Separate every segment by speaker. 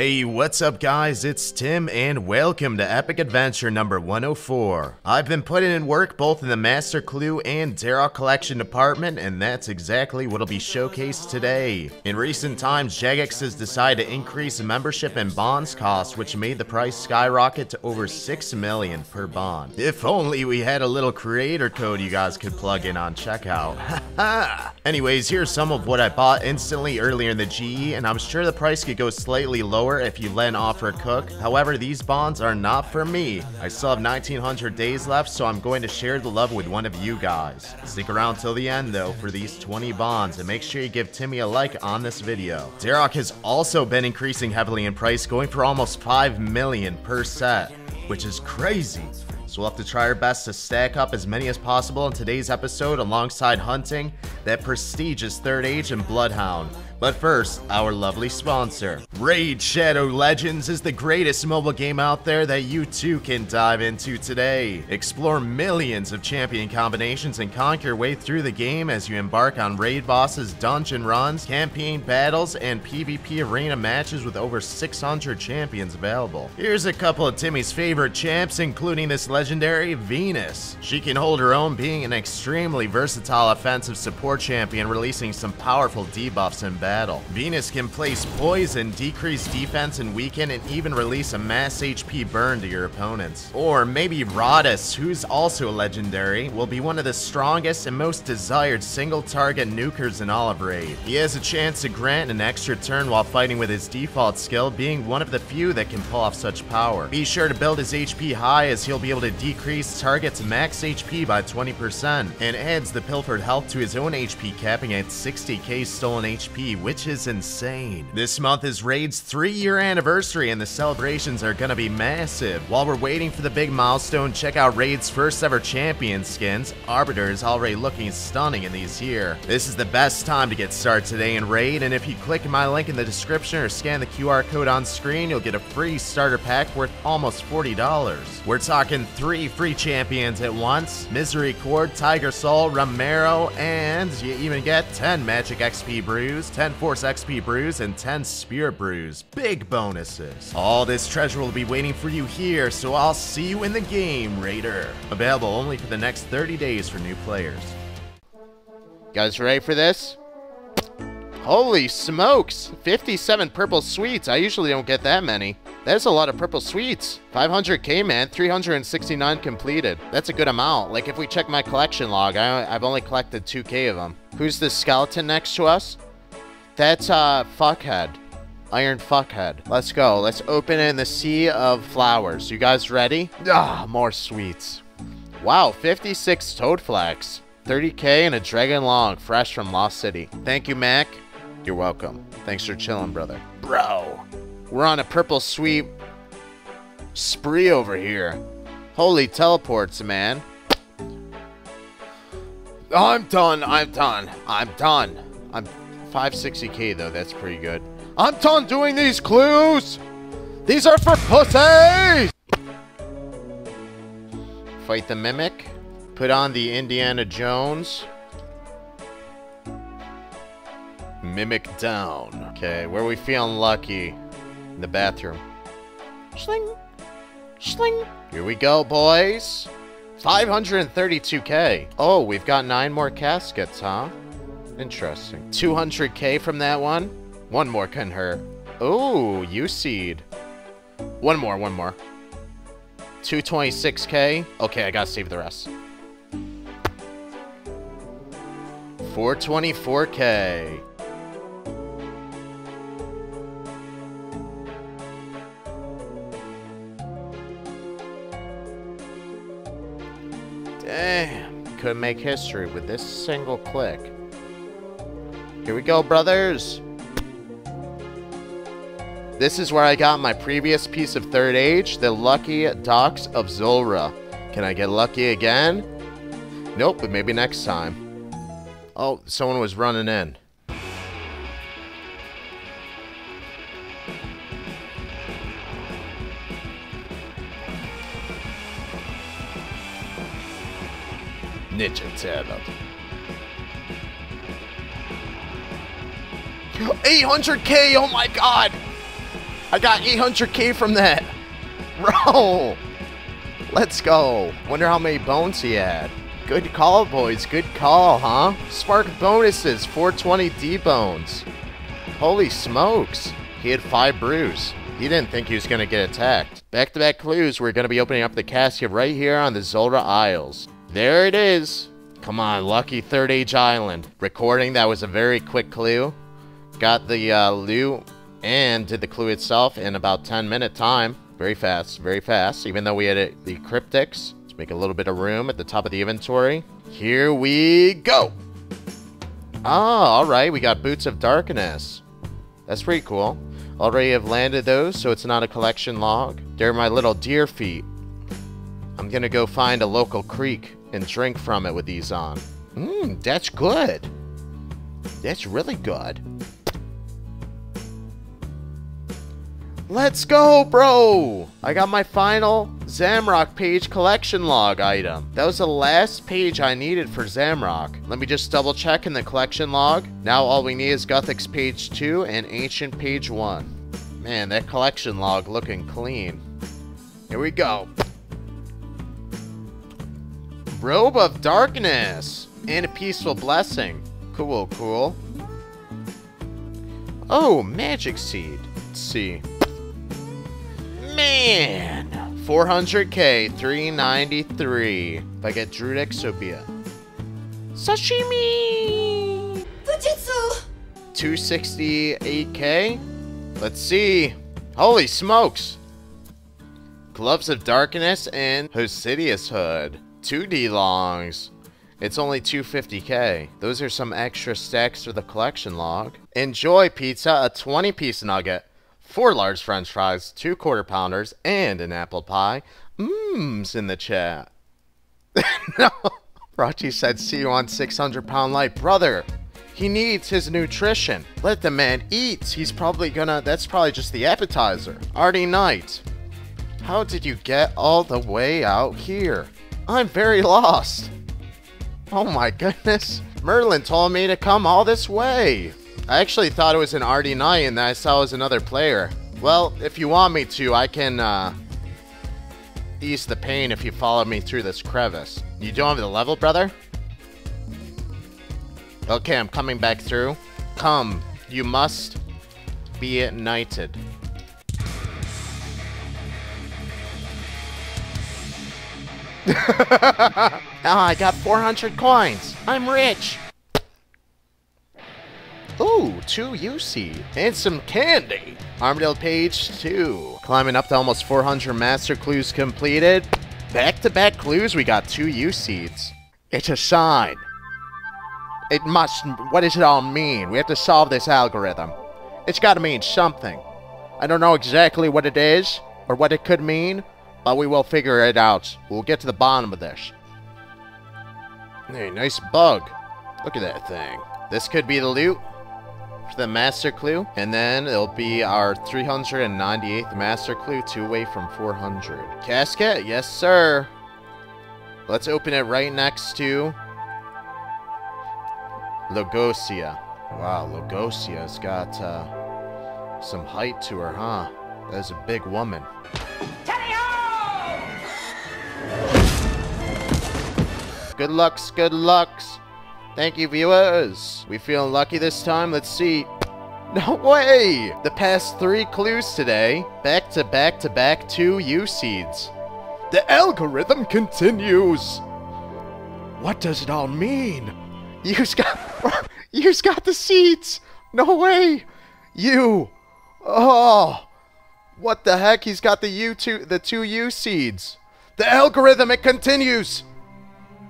Speaker 1: Hey, what's up guys? It's Tim and welcome to Epic Adventure number 104. I've been putting in work both in the Master Clue and Dharok Collection department and that's exactly what'll be showcased today. In recent times, Jagex has decided to increase membership and bonds cost which made the price skyrocket to over 6 million per bond. If only we had a little creator code you guys could plug in on checkout. Anyways, here's some of what I bought instantly earlier in the GE and I'm sure the price could go slightly lower if you let offer cook. However, these bonds are not for me. I still have 1900 days left, so I'm going to share the love with one of you guys. Stick around till the end though for these 20 bonds and make sure you give Timmy a like on this video. Dharok has also been increasing heavily in price, going for almost 5 million per set, which is crazy. So we'll have to try our best to stack up as many as possible in today's episode alongside hunting that prestigious Third Age and Bloodhound. But first, our lovely sponsor. Raid Shadow Legends is the greatest mobile game out there that you too can dive into today. Explore millions of champion combinations and conquer your way through the game as you embark on raid bosses, dungeon runs, campaign battles, and PvP arena matches with over 600 champions available. Here's a couple of Timmy's favorite champs, including this legendary Venus. She can hold her own being an extremely versatile offensive support champion, releasing some powerful debuffs in battle. Venus can place poison, decrease defense and weaken, and even release a mass HP burn to your opponents. Or maybe Rodus, who's also a legendary, will be one of the strongest and most desired single target nukers in all of Raid. He has a chance to grant an extra turn while fighting with his default skill, being one of the few that can pull off such power. Be sure to build his HP high as he'll be able to decrease target's max HP by 20% and adds the pilfered health to his own HP capping at 60k stolen HP which is insane. This month is Raid's three year anniversary and the celebrations are gonna be massive. While we're waiting for the big milestone, check out Raid's first ever champion skins. Arbiter is already looking stunning in these here. This is the best time to get started today in Raid, and if you click my link in the description or scan the QR code on screen, you'll get a free starter pack worth almost $40. We're talking three free champions at once, Misery Cord, Tiger Soul, Romero, and you even get 10 Magic XP Brews, 10 Force XP Brews, and 10 Spirit Brews. Big bonuses. All this treasure will be waiting for you here, so I'll see you in the game, Raider. Available only for the next 30 days for new players. Guys ready for this? Holy smokes! 57 purple sweets. I usually don't get that many. That's a lot of purple sweets. 500k, man. 369 completed. That's a good amount. Like, if we check my collection log, I, I've only collected 2k of them. Who's this skeleton next to us? That's, uh, Fuckhead. Iron Fuckhead. Let's go. Let's open in the sea of flowers. You guys ready? Ah, more sweets. Wow, 56 Toadflax. 30k and a Dragon Long, fresh from Lost City. Thank you, Mac. You're welcome. Thanks for chilling, brother. Bro. We're on a purple sweep spree over here. Holy teleports, man. I'm done. I'm done. I'm done. I'm 560k though. That's pretty good. I'm done doing these clues. These are for pussies. Fight the mimic. Put on the Indiana Jones. Mimic down. Okay, where we feeling lucky? In the bathroom. Sling. Sling. Here we go, boys. 532k. Oh, we've got nine more caskets, huh? Interesting. 200k from that one. One more couldn't hurt. Oh, you seed. One more, one more. 226k. Okay, I gotta save the rest. 424k. Could make history with this single click. Here we go, brothers. This is where I got my previous piece of Third Age, the Lucky Docks of Zulrah. Can I get lucky again? Nope, but maybe next time. Oh, someone was running in. Ninja Turtle. 800k, oh my god! I got 800k from that. Bro. Let's go. Wonder how many bones he had. Good call, boys. Good call, huh? Spark bonuses, 420 D-bones. Holy smokes. He had five brews. He didn't think he was going to get attacked. Back-to-back clues, we're going to be opening up the casket right here on the Zulrah Isles. There it is. Come on, lucky Third Age Island. Recording, that was a very quick clue. Got the uh, and did the clue itself in about 10 minute time. Very fast, very fast. Even though we had it, the cryptics. Let's make a little bit of room at the top of the inventory. Here we go. Ah, alright, we got Boots of Darkness. That's pretty cool. Already have landed those, so it's not a collection log. They're my little deer feet. I'm gonna go find a local creek and drink from it with these on. Mmm, that's good. That's really good. Let's go, bro! I got my final Zamorak page collection log item. That was the last page I needed for Zamorak. Let me just double check in the collection log. Now all we need is Guthix page 2 and Ancient page 1. Man, that collection log looking clean. Here we go. Robe of Darkness and a Peaceful Blessing. Cool, cool. Oh, Magic Seed. Let's see. Man! 400k, 393. If I get be it. Sashimi!
Speaker 2: Fujitsu!
Speaker 1: 268k? Let's see. Holy smokes! Gloves of Darkness and Hosidius Hood. 2D longs. It's only 250k. Those are some extra stacks for the collection log. Enjoy pizza, a 20 piece nugget four large french fries, two quarter pounders, and an apple pie. Mmm's in the chat. no. Rachi said, see you on 600 pound light. Brother, he needs his nutrition. Let the man eat. He's probably gonna, that's probably just the appetizer. Artie Knight, how did you get all the way out here? I'm very lost. Oh my goodness. Merlin told me to come all this way. I actually thought it was an RD9 and I saw it was another player. Well, if you want me to, I can uh, ease the pain if you follow me through this crevice. You don't have the level, brother? Okay, I'm coming back through. Come, you must be knighted. Oh, I got 400 coins. I'm rich. Ooh, two UC and some candy. Armadyl page 2. Climbing up to almost 400 master clues completed. Back-to-back clues, we got two U seeds. It's a sign. It must, what does it all mean? We have to solve this algorithm. It's gotta mean something. I don't know exactly what it is, or what it could mean, but we will figure it out. We'll get to the bottom of this. Hey, nice bug. Look at that thing. This could be the loot for the master clue, and then it'll be our 398th master clue, two away from 400. Casket, yes sir. Let's open it right next to Logosia. Wow, Logosia's got uh, some height to her, huh? That's a big woman. Good lucks, good lucks. Thank you, viewers. We feeling lucky this time? Let's see. No way! The past three clues today, back to back to back two U seeds. The algorithm continues. What does it all mean? You've got, you've got the seeds. No way. You. Oh. What the heck? He's got the U two, the two U seeds. The algorithm, it continues.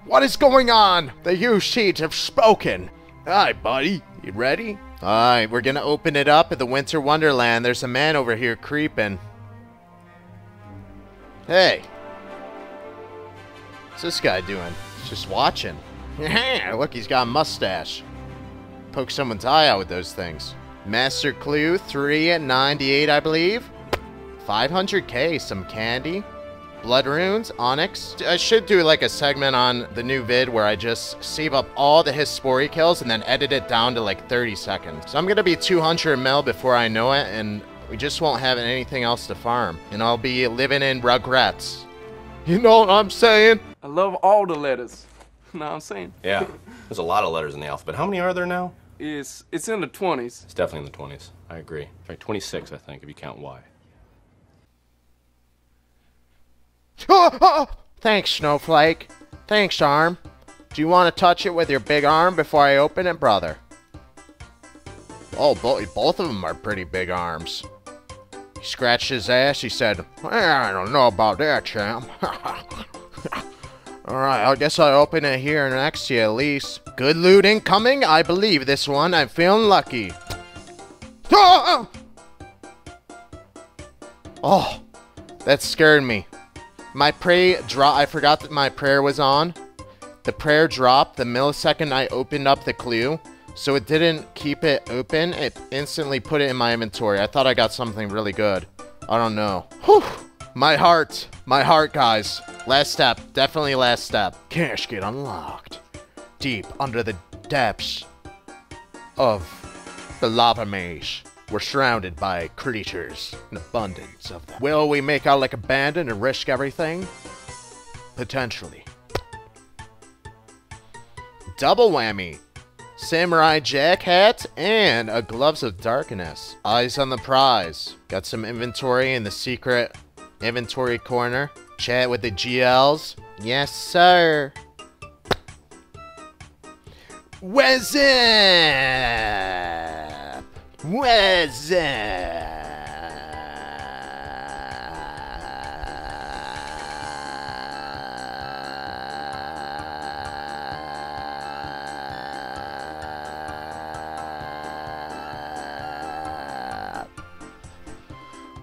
Speaker 1: What is going on? The U seeds have spoken. Hi, buddy. You ready? Alright, we're gonna open it up at the Winter Wonderland. There's a man over here creeping. Hey. What's this guy doing? He's just watching. Look, he's got a mustache. Poke someone's eye out with those things. Master Clue, 3 at 98, I believe. 500k, some candy. Blood Runes, Onyx. I should do like a segment on the new vid where I just save up all the Hespori kills and then edit it down to like 30 seconds. So I'm gonna be 200 mil before I know it and We just won't have anything else to farm, and I'll be living in regrets.
Speaker 2: You know what I'm saying? I love all the letters. know what I'm saying?
Speaker 3: Yeah, there's a lot of letters in the alphabet. How many are there now?
Speaker 2: It's, it's in the 20s.
Speaker 3: It's definitely in the 20s. I agree. In fact, 26, I think, if you count Y.
Speaker 1: Thanks, Snowflake. Thanks, Arm. Do you want to touch it with your big arm before I open it, brother? Oh, bo both of them are pretty big arms. He scratched his ass. He said, I don't know about that, champ. Alright, I guess I'll open it here next to you at least. Good loot incoming. I believe this one. I'm feeling lucky. Oh, oh that scared me. My pray drop. I forgot that my prayer was on. The prayer dropped the millisecond I opened up the clue, so it didn't keep it open. It instantly put it in my inventory. I thought I got something really good. I don't know. Whew. My heart. My heart, guys. Last step. Definitely last step. Cash get unlocked. Deep under the depths of the lava maze. We're surrounded by creatures, an abundance of them. Will we make out like abandon and risk everything? Potentially. Double whammy. Samurai Jack hat and a Gloves of Darkness. Eyes on the prize. Got some inventory in the secret inventory corner. Chat with the GLs. Yes, sir. What's up? Up?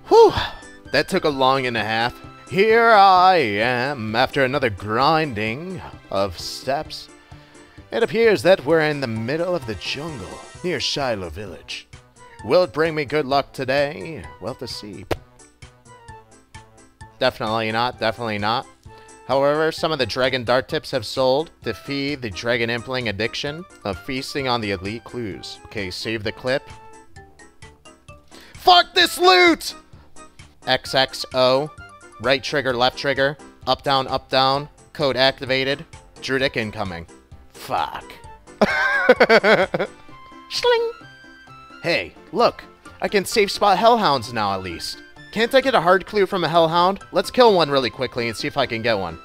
Speaker 1: Whew, that took a long and a half. Here I am after another grinding of steps. It appears that we're in the middle of the jungle near Shiloh Village. Will it bring me good luck today? Well, to see. Definitely not, definitely not. However, some of the Dragon Dart tips have sold to feed the Dragon Impling addiction of feasting on the elite clues. Okay, save the clip. Fuck this loot! XXO. Right trigger, left trigger. Up, down, up, down. Code activated. Druidic incoming. Fuck. Sling! Hey, look. I can safe spot hellhounds now at least. Can't I get a hard clue from a hellhound? Let's kill one really quickly and see if I can get one.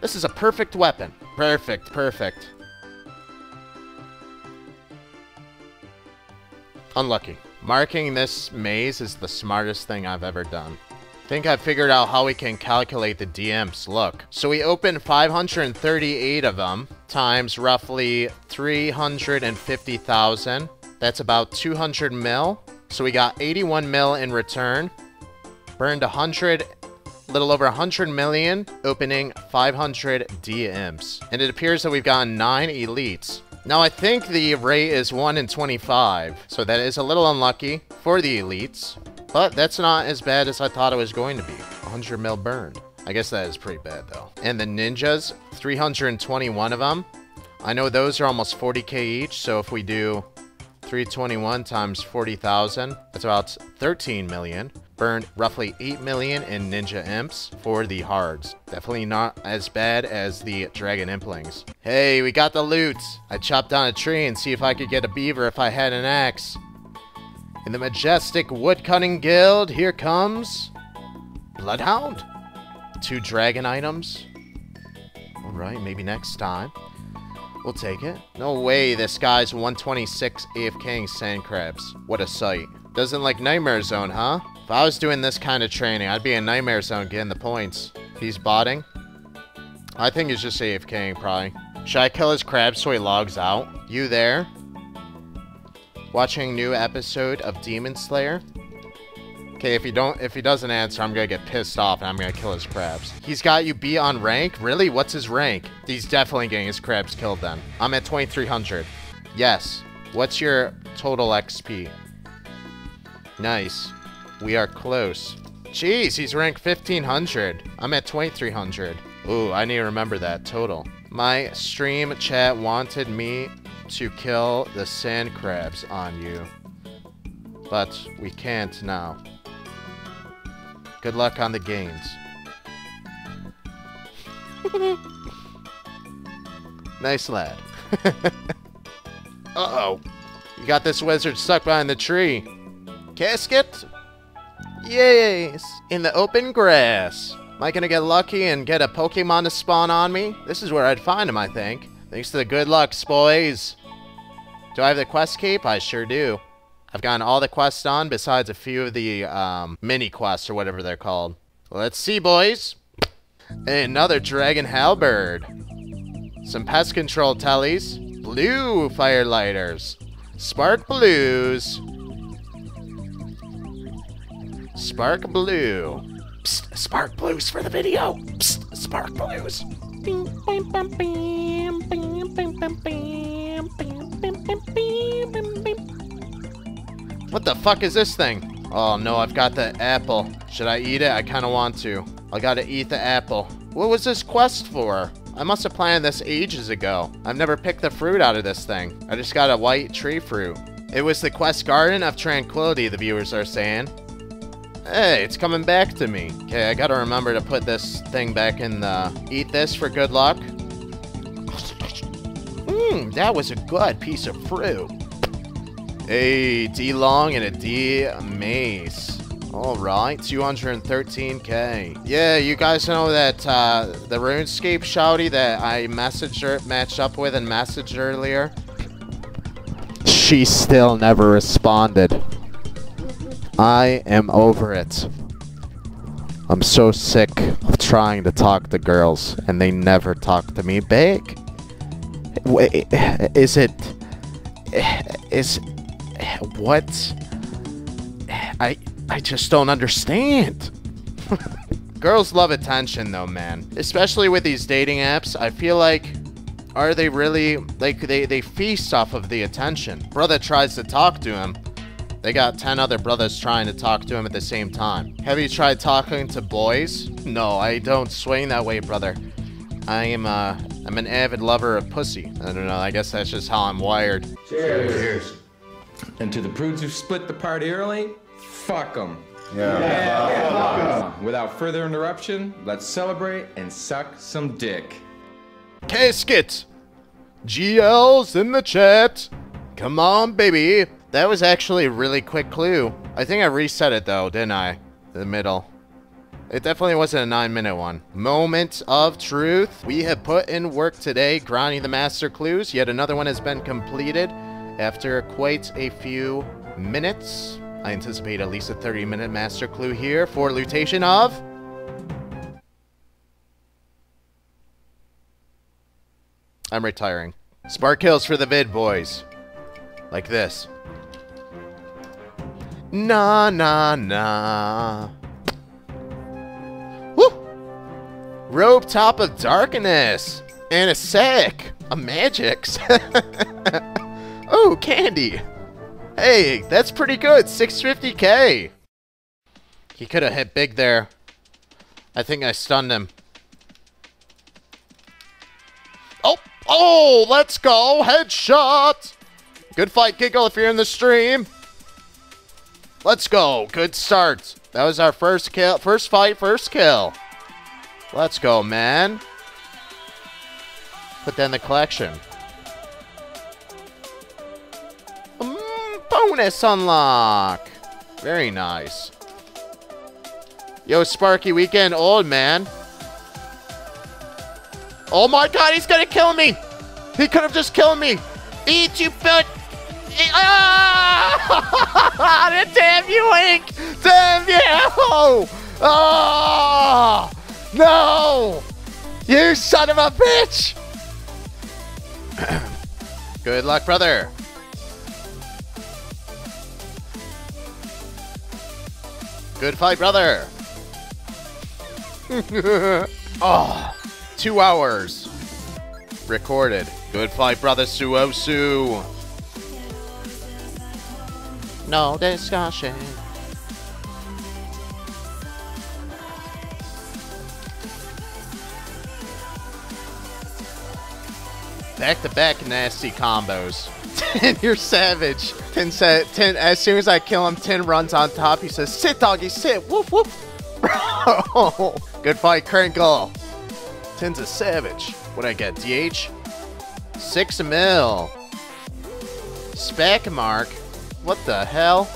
Speaker 1: This is a perfect weapon. Perfect, perfect. Unlucky. Marking this maze is the smartest thing I've ever done. Think I've figured out how we can calculate the DMs. Look. So we open 538 of them times roughly 350,000. That's about 200 mil. So we got 81 mil in return. Burned 100 little over 100 million, opening 500 DMs. And it appears that we've gotten 9 elites. Now, I think the rate is 1 in 25, so that is a little unlucky for the elites. But that's not as bad as I thought it was going to be. 100 mil burned. I guess that is pretty bad, though. And the ninjas, 321 of them. I know those are almost 40k each, so if we do 321 times 40,000, that's about 13 million burned roughly 8 million in Ninja Imps for the Hards. Definitely not as bad as the Dragon Implings. Hey, we got the loot! I chopped down a tree and see if I could get a beaver if I had an axe. In the Majestic Woodcutting Guild, here comes... Bloodhound? Two dragon items? Alright, maybe next time. We'll take it. No way this guy's 126 AFKing sand crabs. What a sight. Doesn't like Nightmare Zone, huh? If I was doing this kind of training, I'd be in Nightmare Zone getting the points. He's botting. I think he's just AFKing, probably. Should I kill his crab so he logs out? You there? Watching new episode of Demon Slayer? Okay, if he don't, if he doesn't answer, I'm gonna get pissed off and I'm gonna kill his crabs. He's got you beat on rank? Really? What's his rank? He's definitely getting his crabs killed then. I'm at 2300. Yes. What's your total XP? Nice. We are close. Jeez, he's ranked 1500. I'm at 2300. Ooh, I need to remember that total. My stream chat wanted me to kill the sand crabs on you. but we can't now. Good luck on the games. nice lad. Uh-oh. You got this wizard stuck behind the tree. Casket? Yes, in the open grass. Am I gonna get lucky and get a Pokemon to spawn on me? This is where I'd find him, I think. Thanks to the good luck, boys. Do I have the quest cape? I sure do. I've gotten all the quests done besides a few of the um, mini quests or whatever they're called. Let's see, boys. Another Dragon Halberd. Some pest control tellies. Blue firelighters. Spark blues. Spark blue. Psst, spark blues for the video. Psst, spark blues. What the fuck is this thing? Oh no, I've got the apple. Should I eat it? I kind of want to. I gotta eat the apple. What was this quest for? I must have planned this ages ago. I've never picked the fruit out of this thing. I just got a white tree fruit. It was the quest Garden of Tranquility, the viewers are saying. Hey, it's coming back to me. Okay, I gotta remember to put this thing back in the... Eat this for good luck. Mmm, that was a good piece of fruit. A D long and a D mace. Alright, 213k. Yeah, you guys know that uh, the RuneScape shouty that I messaged matched up with and messaged earlier? She still never responded. I am over it. I'm so sick of trying to talk to girls and they never talk to me back. Wait, is it... Is... What? I... I just don't understand. Girls love attention though, man. Especially with these dating apps. I feel like are they really like they they feast off of the attention. Brother tries to talk to him. They got 10 other brothers trying to talk to him at the same time. Have you tried talking to boys? No, I don't swing that way, brother. I am uh I'm an avid lover of pussy. I don't know, I guess that's just how I'm wired.
Speaker 4: Cheers. Cheers.
Speaker 5: And to the prudes who split the party early, Fuck them.
Speaker 4: Yeah. yeah.
Speaker 5: yeah. Uh, without further interruption, let's celebrate and suck some dick.
Speaker 1: Casket! GL's in the chat! Come on, baby! That was actually a really quick clue. I think I reset it though, didn't I? The middle. It definitely wasn't a 9 minute one. Moment of truth. We have put in work today grinding the master clues. Yet another one has been completed after quite a few minutes. I anticipate at least a 30 minute master clue here for lutation of... I'm retiring. Spark kills for the vid, boys. Like this. Na na na. Woo! Rope top of darkness. And a sec. A magics. oh, candy. Hey, that's pretty good. 650k. He could have hit big there. I think I stunned him. Oh, oh, let's go. Headshot. Good fight, Giggle, if you're in the stream. Let's go. Good start. That was our first kill. First fight, first kill. Let's go, man. Put that in the collection. Bonus unlock! Very nice. Yo, Sparky Weekend old man. Oh my god, he's gonna kill me! He could have just killed me! Eat you foot! Ah! Damn you, Ink! Damn you! Oh! No! You son of a bitch! Good luck, brother. Good fight, brother. oh, two hours. Recorded. Good fight, brother Suosu. No discussion. Back to back nasty combos. Tin, you're savage. Tin said, Tin, as soon as I kill him, 10 runs on top. He says, sit, doggy, sit. Woof, woof. Bro. Good fight, Crinkle. Tin's a savage. What'd I get? DH? Six mil. Spec mark. What the hell?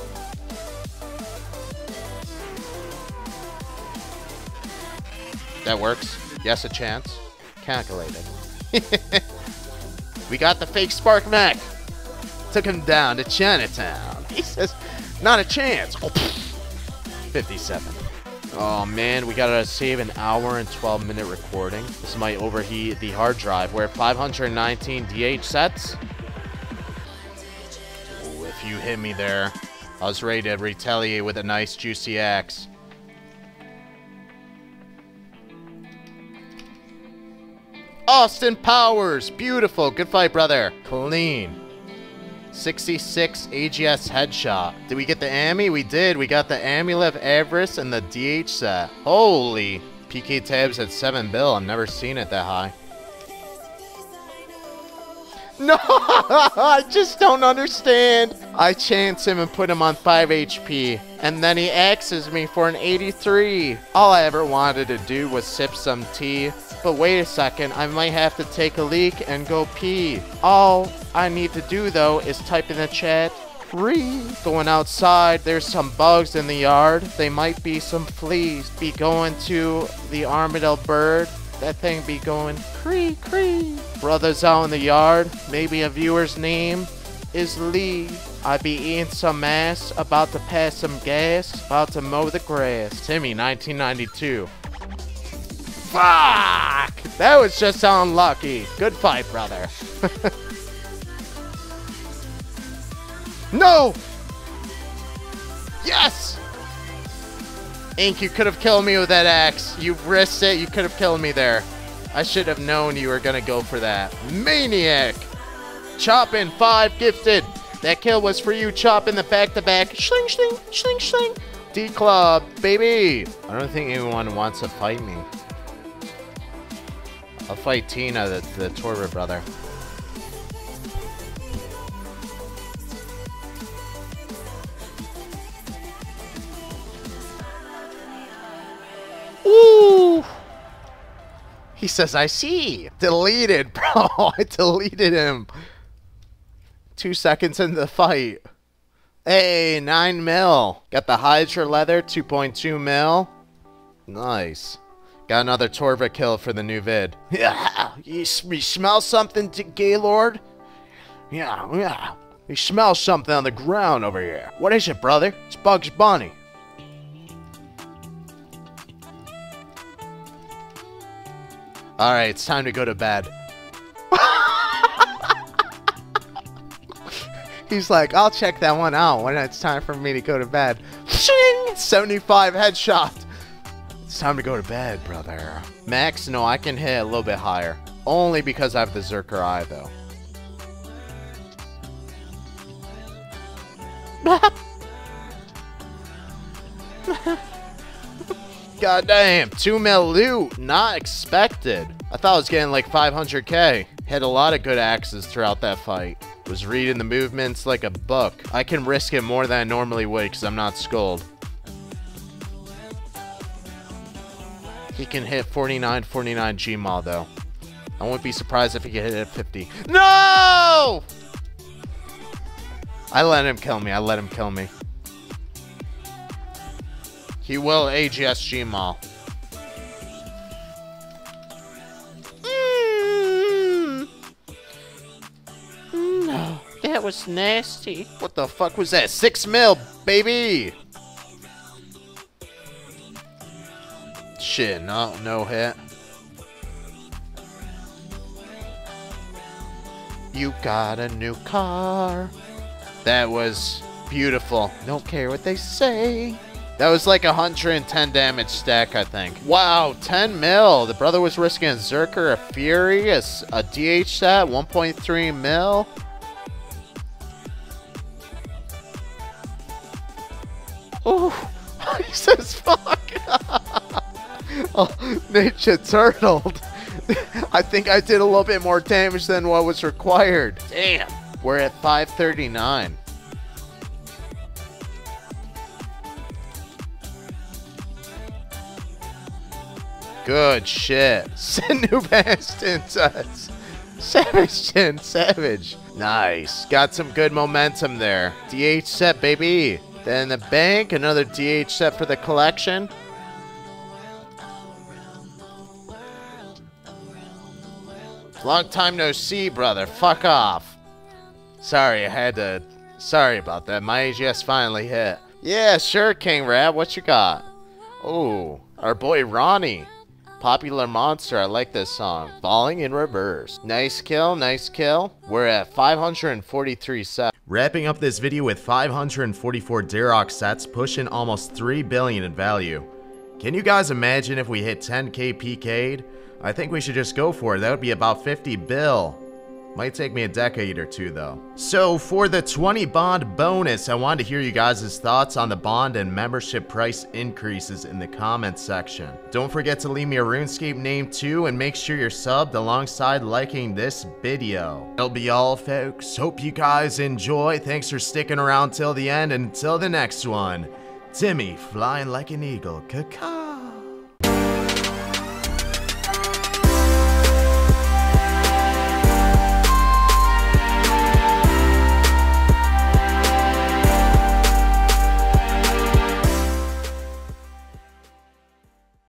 Speaker 1: That works. Yes, a chance. Calculated. we got the fake Sparc Mac. Took him down to Chinatown. He says, not a chance. Oh, 57. Oh man, we gotta save an hour and 12 minute recording. This might overheat the hard drive. We're at 519 DH sets. Ooh, if you hit me there, I was ready to retaliate with a nice juicy axe. Austin Powers, beautiful, good fight, brother. Clean. 66 AGS headshot. Did we get the Ami? We did. We got the Amulet of Avarice and the DH set. Holy. PK tabs at 7 bill. I've never seen it that high. No, I just don't understand. I chance him and put him on 5 HP, and then he axes me for an 83. All I ever wanted to do was sip some tea, but wait a second, I might have to take a leak and go pee. All I need to do though is type in the chat, free. Going outside, there's some bugs in the yard. They might be some fleas. Be going to the armadillo bird. That thing be going cree cree. Brothers out in the yard, maybe a viewer's name is Lee. I be eating some ass, about to pass some gas, about to mow the grass. Timmy, 1992. Fuck! That was just unlucky. Good fight, brother. no! Yes! Ink, you could have killed me with that axe. You risked it. You could have killed me there. I should have known you were going to go for that. Maniac! Chopping, five gifted. That kill was for you, Chop in the back-to-back. Shling, shling, shling, shling. D-Club, baby. I don't think anyone wants to fight me. I'll fight Tina, the, the Torva brother. He says, I see. Deleted, bro. I deleted him. Two seconds into the fight. Hey, 9 mil. Got the Hydra leather, 2.2 mil. Nice. Got another Torva kill for the new vid. Yeah, you, you smell something, to Gaylord? Yeah, yeah. You smell something on the ground over here. What is it, brother? It's Bugs Bunny. Alright, it's time to go to bed. He's like, I'll check that one out when it's time for me to go to bed. Shing! 75 headshot. It's time to go to bed, brother. Max, no, I can hit a little bit higher. Only because I have the Zerker Eye, though. God damn, 2 mil loot, not expected. I thought I was getting like 500k. Had a lot of good axes throughout that fight. Was reading the movements like a book. I can risk it more than I normally would because I'm not skulled. He can hit 49, 49 Gmaul though. I wouldn't be surprised if he could hit it at 50. No! I let him kill me. I let him kill me. He will AGS Gmaul. Mm. No, that was nasty. What the fuck was that? Six mil, baby! Shit, no, no hit. You got a new car. That was beautiful. Don't care what they say. That was like a 110 damage stack, I think. Wow, 10 mil. The brother was risking a Zerker, a Fury, a, a DH set, 1.3 mil. Oh, he says fuck. oh, Ninja turtled. I think I did a little bit more damage than what was required. Damn.
Speaker 6: We're at 539. Good shit. Send new Bastin says. Savage Chin, Savage. Nice. Got some good momentum there. DH set, baby. Then the bank, another DH set for the collection. Long time no see, brother. Fuck off. Sorry, I had to. Sorry about that. My AGS finally hit. Yeah, sure, King Rat. What you got? Oh, our boy Ronnie. Popular Monster, I like this song. Falling in Reverse. Nice kill, nice kill. We're at 543 sets.
Speaker 1: Wrapping up this video with 544 Dharok sets, pushing almost 3 billion in value. Can you guys imagine if we hit 10k PK'd? I think we should just go for it. That would be about 50 bill. Might take me a decade or two though. So for the 20 bond bonus, I wanted to hear you guys' thoughts on the bond and membership price increases in the comments section. Don't forget to leave me a RuneScape name too and make sure you're subbed alongside liking this video. That'll be all folks. Hope you guys enjoy. Thanks for sticking around till the end and until the next one. Timmy flying like an eagle. Caca.